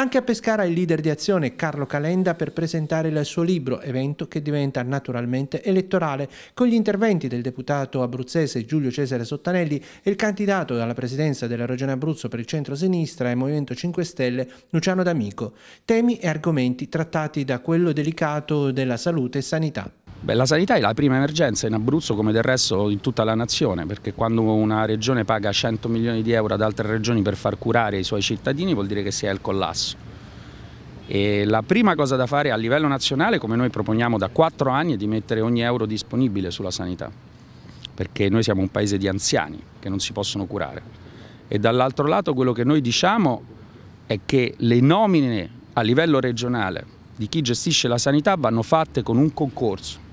Anche a Pescara il leader di azione Carlo Calenda per presentare il suo libro, evento che diventa naturalmente elettorale, con gli interventi del deputato abruzzese Giulio Cesare Sottanelli e il candidato alla presidenza della Regione Abruzzo per il centro-sinistra e Movimento 5 Stelle Luciano D'Amico. Temi e argomenti trattati da quello delicato della salute e sanità. Beh, la sanità è la prima emergenza in Abruzzo come del resto in tutta la nazione, perché quando una regione paga 100 milioni di euro ad altre regioni per far curare i suoi cittadini vuol dire che si è al collasso. E la prima cosa da fare a livello nazionale, come noi proponiamo da quattro anni, è di mettere ogni euro disponibile sulla sanità, perché noi siamo un paese di anziani che non si possono curare. E dall'altro lato quello che noi diciamo è che le nomine a livello regionale di chi gestisce la sanità vanno fatte con un concorso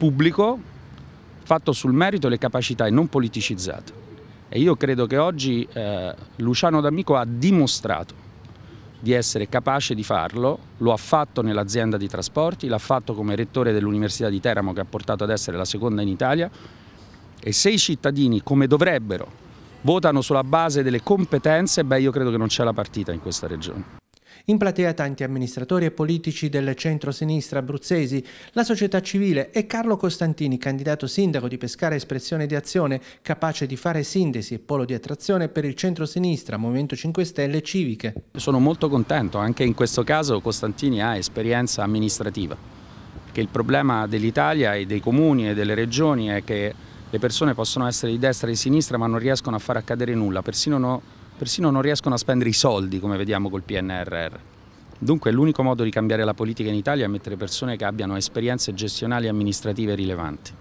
pubblico fatto sul merito e le capacità e non politicizzato. E io credo che oggi eh, Luciano D'Amico ha dimostrato di essere capace di farlo, lo ha fatto nell'azienda di trasporti, l'ha fatto come rettore dell'Università di Teramo che ha portato ad essere la seconda in Italia e se i cittadini, come dovrebbero, votano sulla base delle competenze, beh io credo che non c'è la partita in questa regione. In platea tanti amministratori e politici del centro-sinistra abruzzesi, la società civile e Carlo Costantini, candidato sindaco di Pescara Espressione di Azione, capace di fare sintesi e polo di attrazione per il centro-sinistra, Movimento 5 Stelle e Civiche. Sono molto contento, anche in questo caso Costantini ha esperienza amministrativa, perché il problema dell'Italia e dei comuni e delle regioni è che le persone possono essere di destra e di sinistra ma non riescono a far accadere nulla, persino no, persino non riescono a spendere i soldi come vediamo col PNRR. Dunque l'unico modo di cambiare la politica in Italia è mettere persone che abbiano esperienze gestionali e amministrative rilevanti.